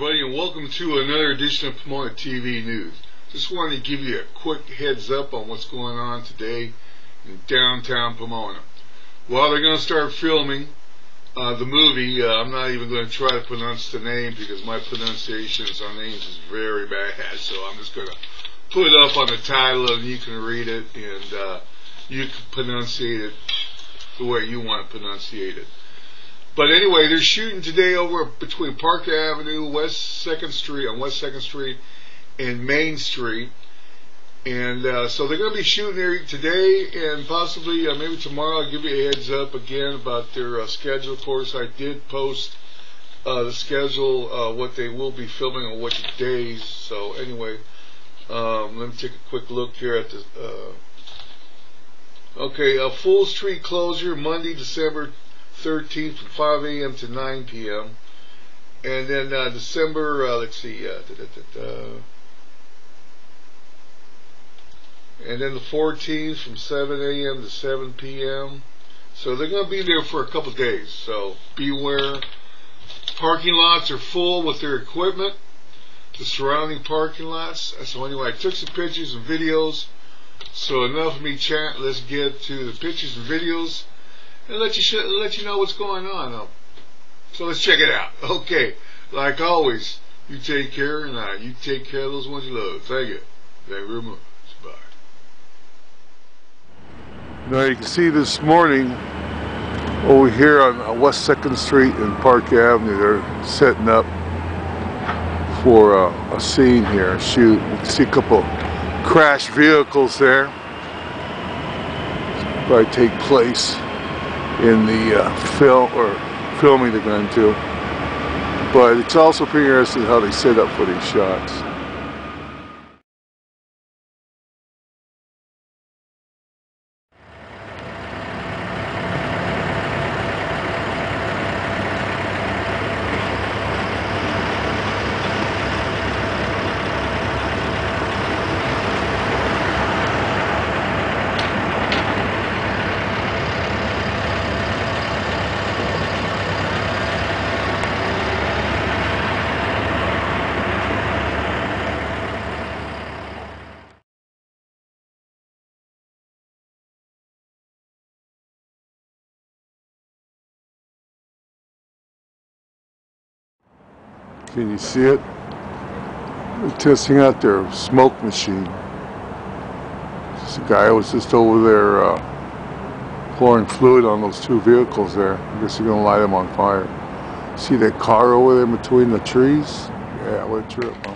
everybody, and welcome to another edition of Pomona TV News. Just wanted to give you a quick heads up on what's going on today in downtown Pomona. Well, they're going to start filming uh, the movie. Uh, I'm not even going to try to pronounce the name because my pronunciations on names is very bad, so I'm just going to put it up on the title and you can read it and uh, you can pronunciate it the way you want to pronunciate it. But anyway, they're shooting today over between Park Avenue, West 2nd Street, on West 2nd Street, and Main Street. And uh, so they're going to be shooting there today and possibly uh, maybe tomorrow. I'll give you a heads up again about their uh, schedule. Of course, I did post uh, the schedule, uh, what they will be filming on what days. So anyway, um, let me take a quick look here at the. Uh, okay, a full street closure Monday, December 13th from 5 a.m. to 9 p.m. And then uh, December, uh, let's see, uh, da, da, da, and then the 14th from 7 a.m. to 7 p.m. So they're going to be there for a couple days. So beware. Parking lots are full with their equipment. The surrounding parking lots. So anyway, I took some pictures and videos. So enough of me chat. Let's get to the pictures and videos and let you let you know what's going on. So let's check it out. Okay, like always, you take care and I you take care of those ones you love. Thank you. Thank you very much. Bye. Now you can see this morning over here on West 2nd Street and Park Avenue, they're setting up for uh, a scene here, a shoot. You can see a couple crash vehicles there. Probably take place in the uh, film or filming they're going to. But it's also pretty interesting how they set up for these shots. Can you see it? They're testing out their smoke machine. This guy was just over there uh, pouring fluid on those two vehicles there. I guess they're going to light them on fire. See that car over there between the trees? Yeah, what a trip, huh?